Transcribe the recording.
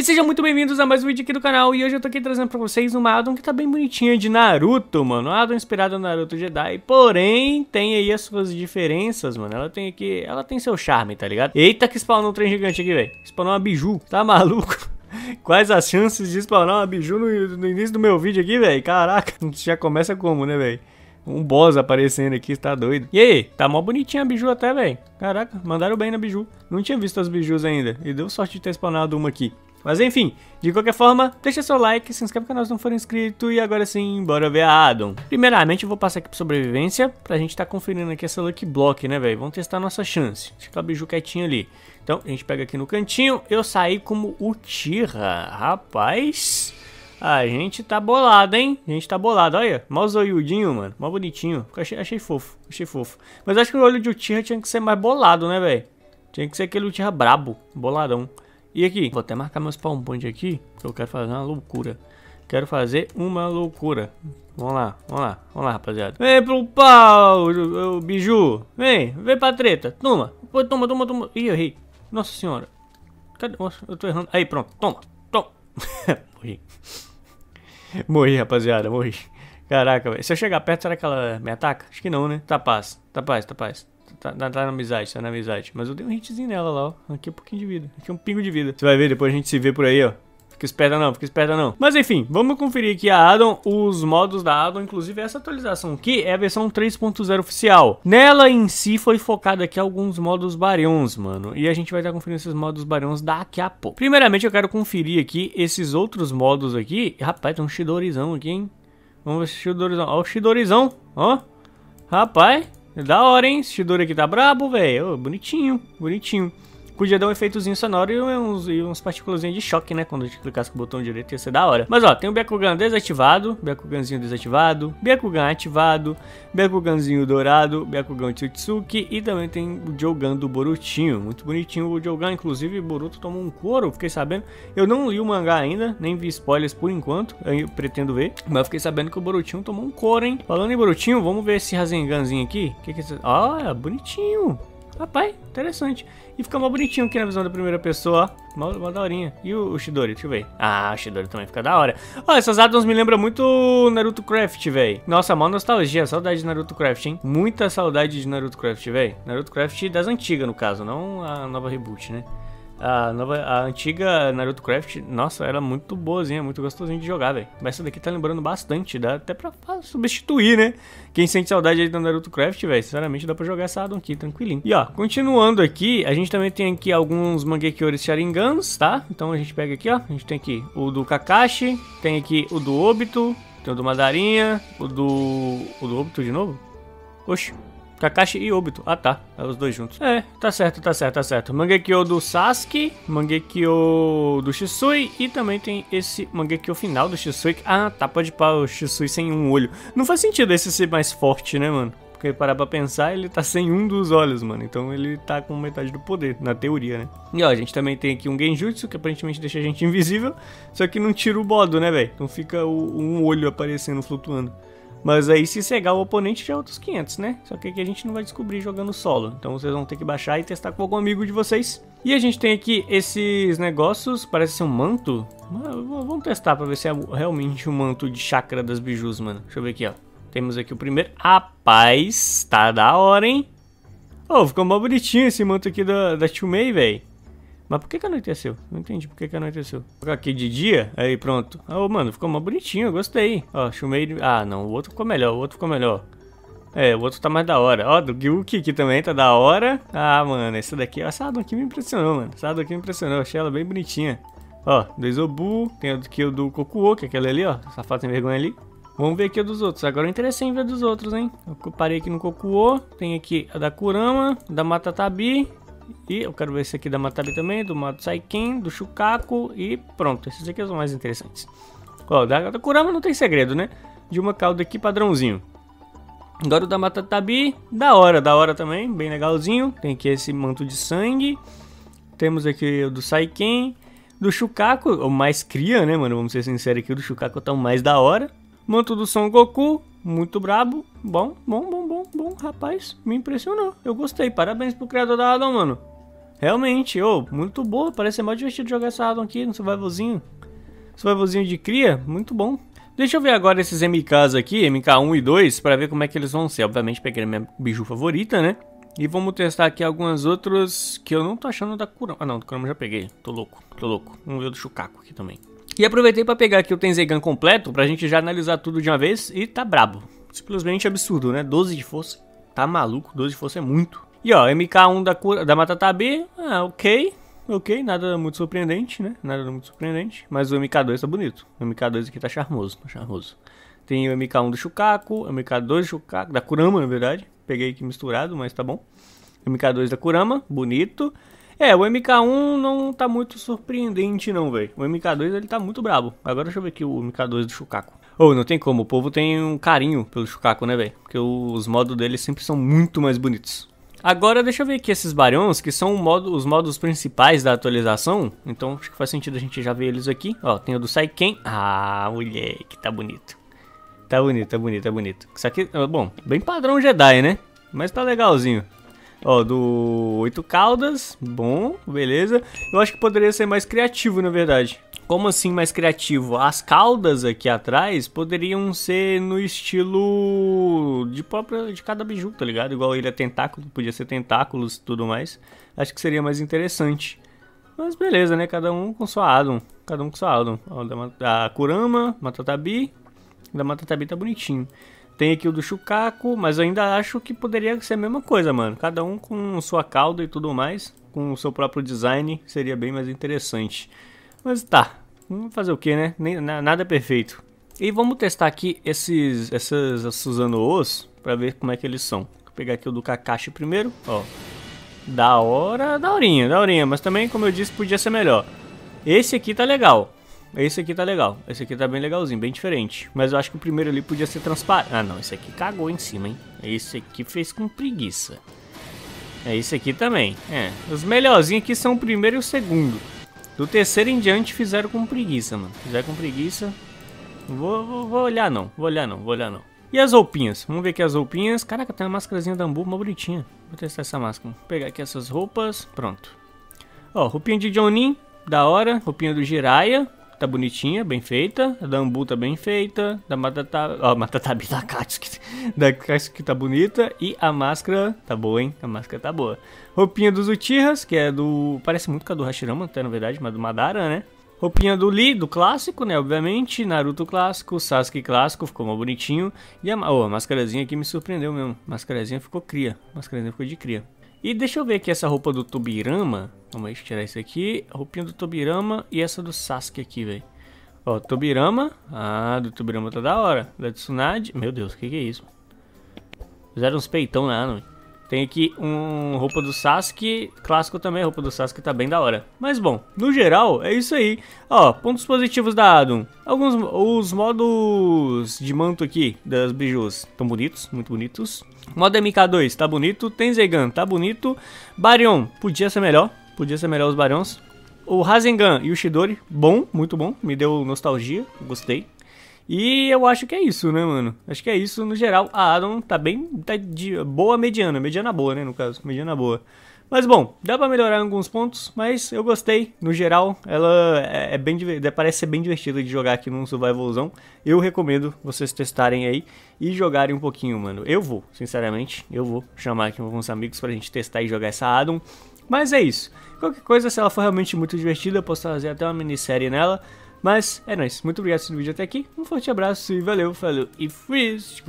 E sejam muito bem-vindos a mais um vídeo aqui do canal E hoje eu tô aqui trazendo pra vocês uma Addon que tá bem bonitinha de Naruto, mano Uma Addon inspirada no Naruto Jedi Porém, tem aí as suas diferenças, mano Ela tem aqui, ela tem seu charme, tá ligado? Eita que spawnou um trem gigante aqui, velho Spawnou uma biju, tá maluco? Quais as chances de spawnar uma biju no, no início do meu vídeo aqui, velho? Caraca, já começa como, né, velho? Um boss aparecendo aqui, tá doido. E aí, tá mó bonitinha a biju até, velho. Caraca, mandaram bem na biju. Não tinha visto as bijus ainda. E deu sorte de ter spawnado uma aqui. Mas enfim, de qualquer forma, deixa seu like, se inscreve no canal se não for inscrito e agora sim, bora ver a Addon. Primeiramente eu vou passar aqui pra sobrevivência, pra gente tá conferindo aqui essa Lucky Block, né, velho? Vamos testar nossa chance. Deixa a biju quietinho ali. Então, a gente pega aqui no cantinho, eu saí como o Tira. Rapaz, a gente tá bolado, hein? A gente tá bolado, olha. Mó zoiudinho, mano. Mó bonitinho. Achei, achei fofo, achei fofo. Mas acho que o olho de Uchiha tinha que ser mais bolado, né, velho? Tinha que ser aquele Uchiha brabo, boladão. E aqui, vou até marcar meus spawn point aqui, porque eu quero fazer uma loucura. Quero fazer uma loucura. Vamos lá, vamos lá, vamos lá, rapaziada. Vem pro pau, o biju. Vem, vem pra treta. Toma, toma, toma, toma. Ih, errei. Nossa senhora. Cadê? Nossa, eu tô errando. Aí, pronto, toma, toma. morri. Morri, rapaziada, morri. Caraca, velho. Se eu chegar perto, será que ela me ataca? Acho que não, né? Tá paz, tá paz, tá paz. Tá, tá, tá, na amizade, tá na amizade. Mas eu dei um hitzinho nela lá, ó. Aqui um pouquinho de vida. Aqui um pingo de vida. Você vai ver, depois a gente se vê por aí, ó. Fica esperta não, fica esperta não. Mas enfim, vamos conferir aqui a Addon, os modos da Addon, inclusive essa atualização aqui é a versão 3.0 oficial. Nela em si foi focado aqui alguns modos Baryons, mano. E a gente vai estar conferindo esses modos Baryons daqui a pouco. Primeiramente eu quero conferir aqui esses outros modos aqui. Rapaz, tem um Shidorizão aqui, hein? Vamos ver esse Shidorizão. Ó o Shidorizão, ó. Rapaz, da hora, hein? Esse aqui tá brabo, velho. Bonitinho, bonitinho. Podia dar um efeitozinho sonoro e uns, e uns de choque, né? Quando a gente clicasse com o botão direito ia ser da hora. Mas ó, tem o Byakugan desativado, Byakuganzinho desativado, Byakugan ativado, Byakuganzinho dourado, Byakugan Tsutsuki e também tem o Jogan do Borutinho. Muito bonitinho o Jogan, inclusive Boruto tomou um couro, fiquei sabendo. Eu não li o mangá ainda, nem vi spoilers por enquanto, eu pretendo ver. Mas fiquei sabendo que o Borutinho tomou um couro, hein? Falando em Borutinho, vamos ver esse Rasenganzinho aqui. Que que é? Ah, bonitinho. Rapaz, interessante. E fica mal bonitinho aqui na visão da primeira pessoa, ó. Mó, mó daorinha. E o, o, Shidori, deixa eu ver. Ah, o Shidori também fica da hora. Ó, essas addons me lembram muito Naruto Craft, velho. Nossa, mó nostalgia. Saudade de Naruto Craft, hein? Muita saudade de Naruto Craft, velho. Naruto Craft das antigas, no caso, não a nova reboot, né? A, nova, a antiga Naruto Craft, nossa, era muito boazinha, muito gostosinha de jogar, velho. Mas essa daqui tá lembrando bastante, dá até pra substituir, né? Quem sente saudade aí da Naruto Craft, velho, sinceramente dá pra jogar essa Addon aqui, tranquilinho. E ó, continuando aqui, a gente também tem aqui alguns Mangekyori Sharingans, tá? Então a gente pega aqui, ó, a gente tem aqui o do Kakashi, tem aqui o do Obito, tem o do Madarinha, o do... o do Obito de novo? Oxi, Kakashi e Obito. Ah, tá. É os dois juntos. É, tá certo, tá certo, tá certo. Mangekyo do Sasuke, Mangekyo do Shisui e também tem esse Mangekyo final do Shisui. Ah, tá, pode pá, o Shisui sem um olho. Não faz sentido esse ser mais forte, né, mano? Porque parar pra pensar, ele tá sem um dos olhos, mano. Então ele tá com metade do poder, na teoria, né? E ó, a gente também tem aqui um Genjutsu, que aparentemente deixa a gente invisível. Só que não tira o bodo, né, velho? Então fica o, um olho aparecendo, flutuando. Mas aí se cegar o oponente já é outros 500, né? Só que aqui a gente não vai descobrir jogando solo. Então vocês vão ter que baixar e testar com algum amigo de vocês. E a gente tem aqui esses negócios, parece ser um manto. Vamos testar pra ver se é realmente um manto de chakra das bijus, mano. Deixa eu ver aqui, ó. Temos aqui o primeiro. Rapaz, tá da hora, hein? Oh, ficou mó bonitinho esse manto aqui da, da Tio May, velho. Mas por que que anoiteceu? Não entendi por que que anoiteceu. Colocar aqui de dia, aí pronto. Ah, oh, mano, ficou mais bonitinho, gostei. Ó, chumei... Ah, não, o outro ficou melhor, o outro ficou melhor. É, o outro tá mais da hora. Ó, do Gyuki aqui também tá da hora. Ah, mano, esse daqui, essa Adon aqui me impressionou, mano. Essa Adon aqui me impressionou, achei ela bem bonitinha. Ó, do Isobu, tem aqui o do Kokuo, que é aquele ali, ó. Safado sem vergonha ali. Vamos ver aqui o dos outros. Agora eu interessei em ver dos outros, hein? Eu parei aqui no Kokuo. Tem aqui a da Kurama, da Matatabi e eu quero ver esse aqui da Matari também, do Mato Saiken, do Shukaku e pronto. Esses aqui são mais interessantes. Ó, da, da Kurama não tem segredo, né? De uma cauda aqui padrãozinho. Agora o da Matatabi, da hora, da hora também, bem legalzinho. Tem aqui esse manto de sangue. Temos aqui o do Saiken. Do Shukaku, o mais cria, né, mano? Vamos ser sinceros aqui, o do Shukaku tá o mais da hora. Manto do Son Goku, muito brabo. Bom, bom, bom, bom, rapaz. Me impressionou. Eu gostei. Parabéns pro criador da Adam, mano. Realmente, ô, oh, muito boa. Parece ser mais divertido jogar essa addon aqui no survivalzinho. Survivalzinho de cria, muito bom. Deixa eu ver agora esses MKs aqui, MK1 e 2, para ver como é que eles vão ser. Obviamente peguei a minha biju favorita, né? E vamos testar aqui algumas outras que eu não tô achando da Kurama. Ah não, do Kurama já peguei. Tô louco, tô louco. Vamos ver o do Shukaku aqui também. E aproveitei para pegar aqui o Tenzegan completo, pra gente já analisar tudo de uma vez. E tá brabo. Simplesmente absurdo, né? 12 de força. Tá maluco, 12 de força é muito. E ó, MK1 da, da Matatabi, ah, ok. Ok, nada muito surpreendente, né? Nada muito surpreendente. Mas o MK2 tá bonito. O MK2 aqui tá charmoso, tá charmoso. Tem o MK1 do Shukaku, o MK2 do Shukaku, da Kurama, na verdade. Peguei aqui misturado, mas tá bom. MK2 da Kurama, bonito. É, o MK1 não tá muito surpreendente não, velho. O MK2 ele tá muito brabo. Agora deixa eu ver aqui o MK2 do Shukaku. Ou oh, não tem como, o povo tem um carinho pelo Shukaku, né, velho? Porque os modos dele sempre são muito mais bonitos. Agora deixa eu ver aqui esses barões, que são modo, os modos principais da atualização. Então acho que faz sentido a gente já ver eles aqui. Ó, tem o do Saiken. Ah, moleque, tá bonito. Tá bonito, tá bonito, tá bonito. Isso aqui, bom, bem padrão Jedi, né? Mas tá legalzinho. Ó, do oito caudas, bom, beleza. Eu acho que poderia ser mais criativo, na verdade. Como assim mais criativo? As caudas aqui atrás poderiam ser no estilo de própria de cada biju, tá ligado? Igual ele é tentáculo, podia ser tentáculos e tudo mais. Acho que seria mais interessante. Mas beleza, né? Cada um com sua Adam. Cada um com sua Adam. Da Kurama, Matatabi. Da Matatabi tá bonitinho. Tem aqui o do Chucaco, mas eu ainda acho que poderia ser a mesma coisa, mano. Cada um com sua cauda e tudo mais, com o seu próprio design, seria bem mais interessante. Mas tá, fazer o que, né? Nem, nada é perfeito. E vamos testar aqui esses, essas Suzano-Os pra ver como é que eles são. Vou pegar aqui o do Kakashi primeiro, ó. Da hora, da horinha, da horinha, mas também, como eu disse, podia ser melhor. Esse aqui tá legal. Esse aqui tá legal. Esse aqui tá bem legalzinho, bem diferente. Mas eu acho que o primeiro ali podia ser transparente. Ah, não. Esse aqui cagou em cima, hein? Esse aqui fez com preguiça. É, esse aqui também. É, os melhorzinhos aqui são o primeiro e o segundo. Do terceiro em diante fizeram com preguiça, mano. Fizeram com preguiça. Vou, vou, vou olhar não. Vou olhar não, vou olhar não. E as roupinhas? Vamos ver aqui as roupinhas. Caraca, tem uma máscarazinha da Ambu, uma bonitinha. Vou testar essa máscara. Vou pegar aqui essas roupas. Pronto. Ó, roupinha de Jonin, da hora. Roupinha do Jiraiya tá bonitinha, bem feita. A da Ambu tá bem feita. Da Matata... Ó, Matatabi da Katsuki. Da Katsuki tá bonita. E a máscara tá boa, hein? A máscara tá boa. Roupinha dos Uchihas, que é do... Parece muito com a do Hashirama, até na verdade, mas do Madara, né? Roupinha do Lee, do clássico, né? Obviamente. Naruto clássico, Sasuke clássico, ficou mais bonitinho. E a, oh, a máscarazinha aqui me surpreendeu mesmo. A máscarazinha ficou cria. A máscarazinha ficou de cria. E deixa eu ver aqui essa roupa do Tobirama. Vamos tirar isso aqui. Roupinha do Tobirama e essa do Sasuke aqui, velho. Ó, Tobirama. Ah, do Tobirama tá da hora. Da Tsunade. Meu Deus, o que, que é isso? Fizeram uns peitão na Anime. Tem aqui um roupa do Sasuke, clássico também, a roupa do Sasuke tá bem da hora. Mas bom, no geral, é isso aí. Ó, pontos positivos da Adum. Alguns, os modos de manto aqui das bijus estão bonitos, muito bonitos. Modo MK2 tá bonito, Tenzegan tá bonito. Baryon, podia ser melhor, podia ser melhor os Baryons. O Rasengan e o Shidori, bom, muito bom, me deu nostalgia, gostei. E eu acho que é isso, né, mano? Acho que é isso no geral. A Adam tá bem. tá de boa mediana. Mediana boa, né, no caso. Mediana boa. Mas bom, dá pra melhorar em alguns pontos, mas eu gostei. No geral, ela é, é bem parece ser bem divertida de jogar aqui num survivalzão. Eu recomendo vocês testarem aí e jogarem um pouquinho, mano. Eu vou, sinceramente, eu vou chamar aqui alguns amigos pra gente testar e jogar essa Adam. Mas é isso. Qualquer coisa, se ela for realmente muito divertida, eu posso fazer até uma minissérie nela. Mas é nóis. Muito obrigado por vídeo até aqui. Um forte abraço e valeu, falou e freeze.